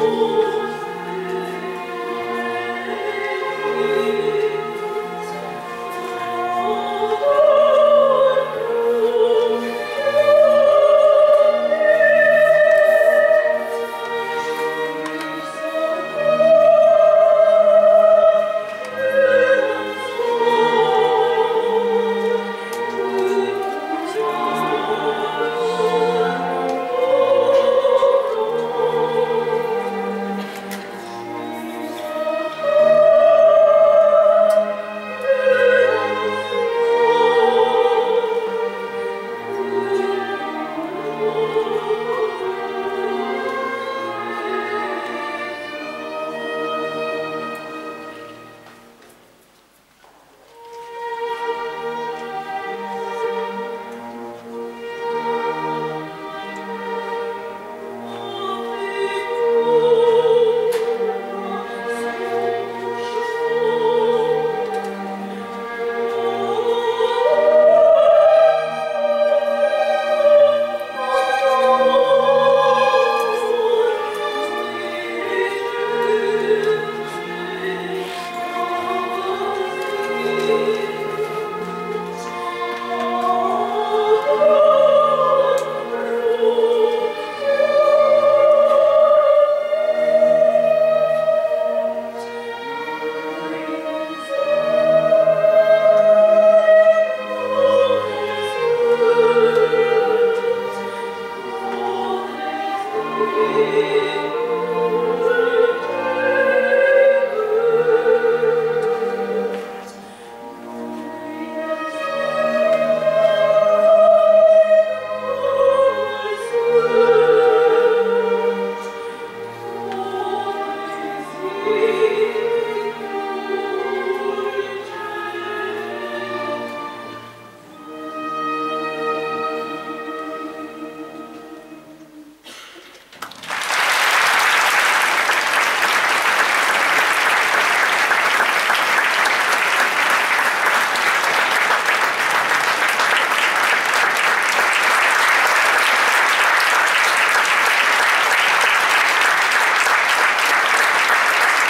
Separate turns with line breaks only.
Oh. Música